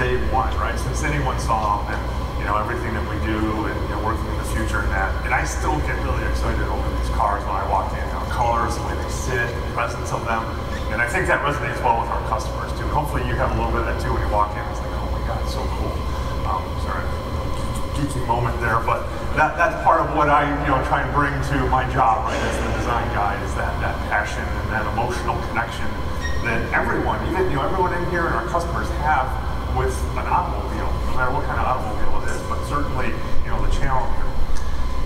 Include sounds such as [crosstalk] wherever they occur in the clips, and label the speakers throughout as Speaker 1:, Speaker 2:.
Speaker 1: day one, right? Since anyone saw and you know everything that we do and you know working in the future and that. And I still get really excited over these cars when I walk in. Know, colors, the way they sit, the presence of them. And I think that resonates well with our customers too. Hopefully you have a little bit of that too when you walk in. It's like, oh my God, so cool. Um, sorry, geeky moment there, but that, that's part of what I you know try and bring to my job, right, as the design guy, is that, that passion and that emotional connection that everyone, even you know everyone in here and our customers have with an automobile, no matter what kind of automobile it is, but certainly you know the Challenger.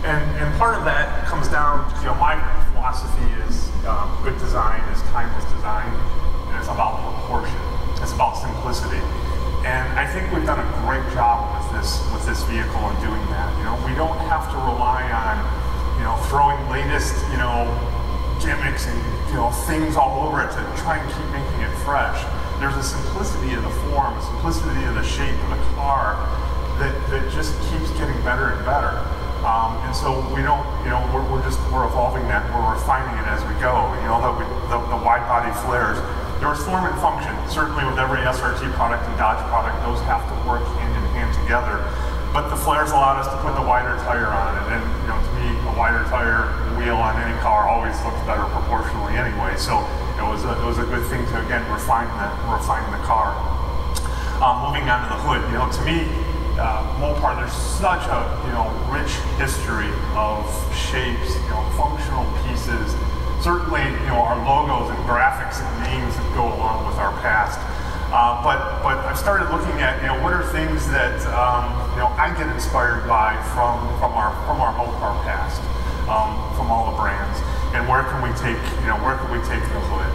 Speaker 1: And, and part of that comes down, you know, my philosophy is um, good design is timeless design, and it's about proportion. It's about simplicity. And I think we've done a great job with this with this vehicle and doing that. You know, we don't have to rely on, you know, throwing latest, you know, gimmicks and you know things all over it to try and keep making it fresh. There's a simplicity in the form, a simplicity in the shape of the car that, that just keeps getting better and better. Um, and so we don't, you know, we're, we're, just, we're evolving that, we're refining it as we go. You know, the, the, the wide body flares, there's form and function. Certainly with every SRT product and Dodge product, those have to work hand in hand together. But the flares allowed us to put the wider tire on it. And, you know, to me, a wider tire wheel on any car always looks better proportionally anyway. So it was a, it was a good thing to, again, refine the, refine the car. Um, moving on to the hood, you know, to me, uh, Mopar, there's such a you know rich history of shapes, you know, functional pieces. Certainly, you know, our logos and graphics and names that go along with our past. Uh, but but I've started looking at you know what are things that um, you know I get inspired by from from our from our Mopar past, um, from all the brands, and where can we take you know where can we take the hood?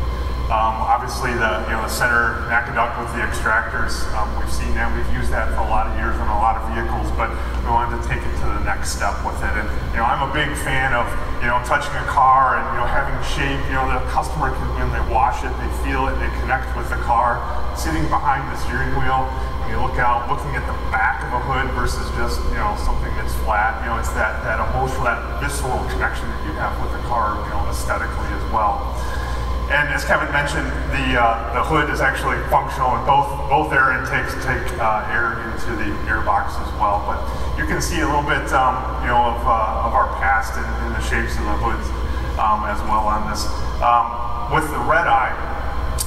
Speaker 1: Um, obviously, the you know the center aqueduct with the extractors, um, we've seen that. We've used that for a lot of years on a lot of vehicles, but we wanted to take it to the next step with it. And you know, I'm a big fan of you know touching a car and you know having shape. You know, the customer can when they wash it, they feel it, they connect with the car. Sitting behind the steering wheel, you look out, looking at the back of a hood versus just you know something that's flat. You know, it's that that emotional, that visceral connection that you have with the car. You know, aesthetically as well. And as Kevin mentioned, the uh, the hood is actually functional, and both both air intakes take uh, air into the air box as well. But you can see a little bit, um, you know, of, uh, of our past in, in, the shapes of the hoods um, as well on this. Um, with the Redeye,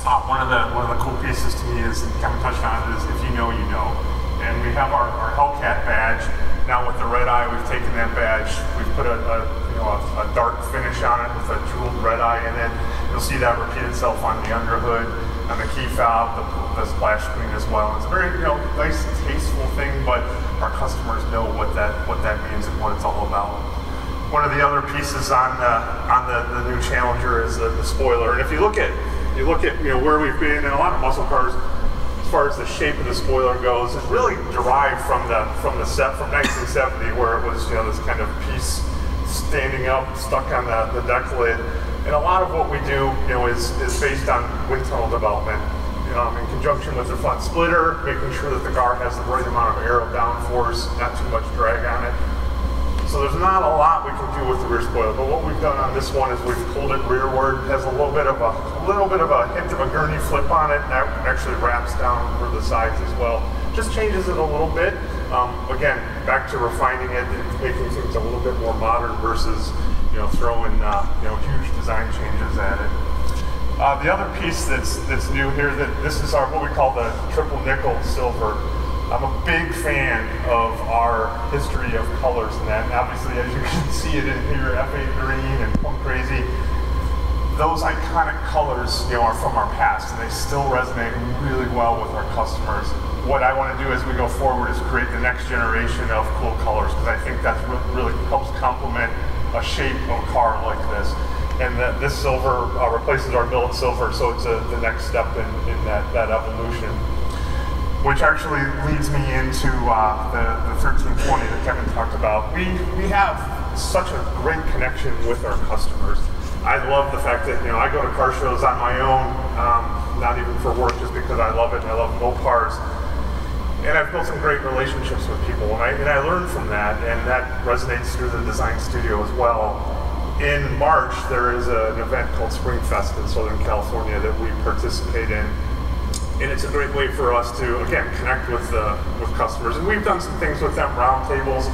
Speaker 1: uh, one of the one of the cool pieces to me is Kevin touched on it is if you know, you know. And we have our, our Hellcat badge. Now with the Redeye, we've taken that badge, we've put a, a you know a, a dark finish on it with a jeweled red eye in it. You'll see that repeat itself on the underhood, on the key fob, the, the splash screen as well. It's a very you know nice, tasteful thing, but our customers know what that what that means and what it's all about. One of the other pieces on the, on the, the new Challenger is the, the spoiler. And if you look at you look at you know where we've been in a lot of muscle cars, as far as the shape of the spoiler goes, it's really derived from the from the set from 1970, where it was you know this kind of piece standing up, stuck on the, the deck lid. And a lot of what we do, you know, is, is based on wind tunnel development. Um, in conjunction with the front splitter, making sure that the car has the right amount of aero downforce, not too much drag on it. So there's not a lot we can do with the rear spoiler, but what we've done on this one is we've pulled it rearward. Has a little bit of a, a little bit of a hint of a Gurney flap on it, and that actually wraps down for the sides as well. Just changes it a little bit. Um, again, back to refining it and making things a little bit more modern versus you know, throwing uh, you know huge design changes at it. Uh, the other piece that's that's new here, that this is our what we call the triple nickel silver. I'm a big fan of our history of colors and that. And obviously, as you can [laughs] see it in here, F8 green and plum crazy. Those iconic colors, you know, are from our past, and they still resonate really well with our customers. What I want to do as we go forward is create the next generation of cool colors because I think that really helps complement a shape of a car like this. And that this silver uh, replaces our billet silver, so it's a, the next step in, in that, that evolution. Which actually leads me into uh, the, the 1320 that Kevin talked about. We, we have such a great connection with our customers. I love the fact that you know I go to car shows on my own, um, not even for work, just because I love it and I love Mopars and I've built some great relationships with people, and I, and I learned from that, and that resonates through the design studio as well. In March, there is an event called Springfest in Southern California that we participate in. And it's a great way for us to again connect with uh, with customers. And we've done some things with them, roundtables,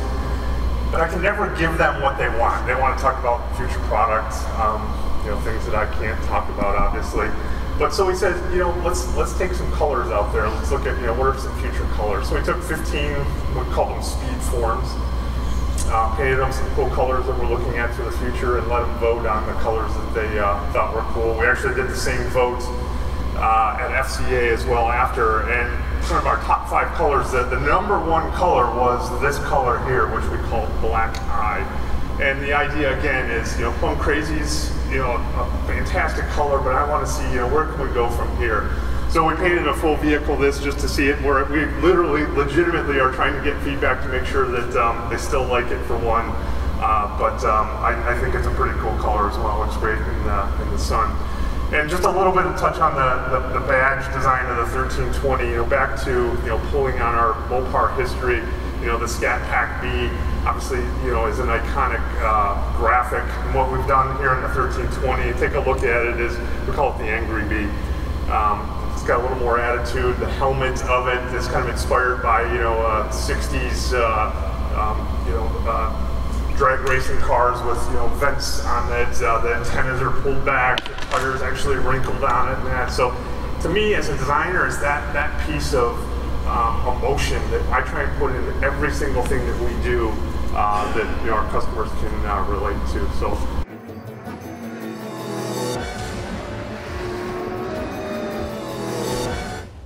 Speaker 1: but I can never give them what they want. They want to talk about future products, um, you know, things that I can't talk about, obviously. But so we said, you know, let's let's take some colors out there. Let's look at, you know, what are some future colors. So we took 15, we call them speed forms, uh, painted them some cool colors that we're looking at for the future, and let them vote on the colors that they uh, thought were cool. We actually did the same vote uh, at FCA as well after, and some of our top five colors, the, the number one color was this color here, which we call black eye. And the idea again is, you know, Plum Crazy's, you know, a fantastic color, but I want to see, you know, where can we go from here? So we painted a full vehicle this just to see it. Where we literally, legitimately are trying to get feedback to make sure that um, they still like it for one. Uh, but um, I, I, think it's a pretty cool color as well. It looks great in the, in the sun. And just a little bit of touch on the, the, the, badge design of the 1320, you know, back to, you know, pulling on our Mopar history, you know, the Scat Pack Bee, obviously, you know, is an iconic uh, graphic. And what we've done here in the 1320, take a look at it, is we call it the Angry Bee. Um, it's got a little more attitude. The helmet of it is kind of inspired by, you know, uh, 60s, uh, um, you know, uh, drag racing cars with you know vents on it. Uh, the antennas are pulled back. The tires actually wrinkled on it and that. So to me, as a designer, is that that piece of um, emotion that I try and put in every single thing that we do uh, that you know, our customers can uh, relate to. So.